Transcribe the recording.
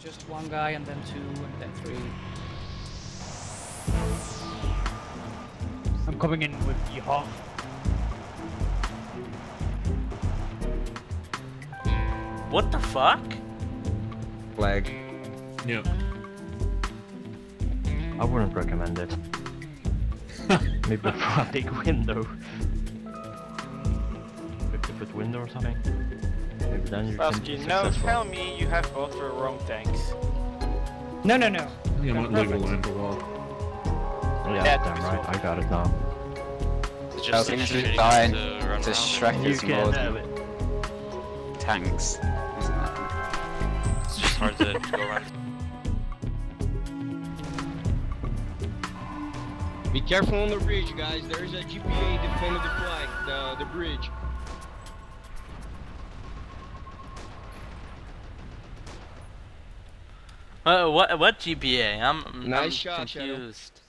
just one guy and then two and then three. I'm coming in with Yeehaw. What the fuck? Flag. Yeah. I wouldn't recommend it. Maybe for a big window. 50 foot window or something. Maybe then you can be Rusky, no, successful. tell me you have both the wrong tanks. No, no, no. Yeah, I might leave it line for a while. Yeah, That damn right, what- I got it now. It's I was just oh, thinking shitty to die to run to around. Shrek You is more than tanks, isn't it? It's just hard to go around. Be careful on the bridge, guys. There is a GPA defending the flag, the, the bridge. Uh, what what GPA? I'm, I'm Nice shot, Shadow. confused.